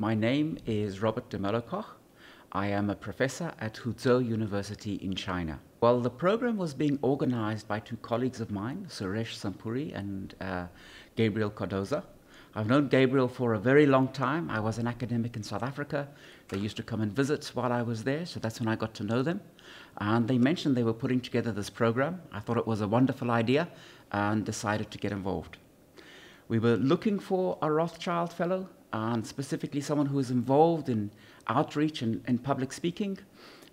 My name is Robert de. I am a professor at Huzhou University in China. Well, the program was being organized by two colleagues of mine, Suresh Nampuri and uh, Gabriel Cardoso. I've known Gabriel for a very long time. I was an academic in South Africa. They used to come and visit while I was there, so that's when I got to know them. And they mentioned they were putting together this program. I thought it was a wonderful idea and decided to get involved. We were looking for a Rothschild Fellow, and specifically someone who is involved in outreach and, and public speaking.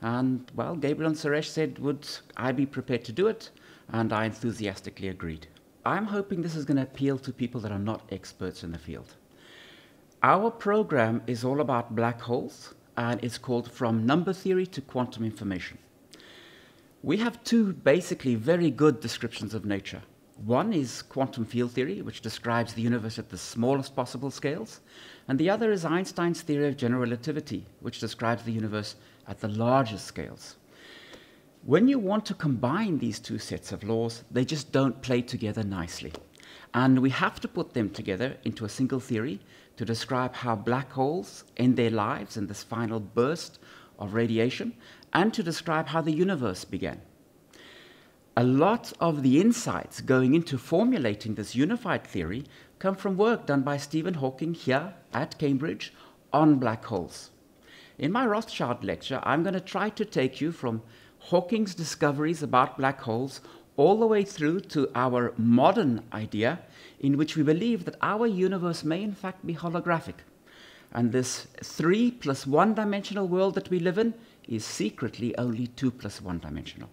And well, Gabriel and Suresh said, Would I be prepared to do it? And I enthusiastically agreed. I'm hoping this is going to appeal to people that are not experts in the field. Our program is all about black holes, and it's called From Number Theory to Quantum Information. We have two basically very good descriptions of nature. One is quantum field theory, which describes the universe at the smallest possible scales, and the other is Einstein's theory of general relativity, which describes the universe at the largest scales. When you want to combine these two sets of laws, they just don't play together nicely. And we have to put them together into a single theory to describe how black holes end their lives in this final burst of radiation, and to describe how the universe began a lot of the insights going into formulating this unified theory come from work done by Stephen Hawking here at Cambridge on black holes. In my Rothschild lecture, I'm going to try to take you from Hawking's discoveries about black holes all the way through to our modern idea in which we believe that our universe may in fact be holographic. And this three plus one dimensional world that we live in is secretly only two plus one dimensional.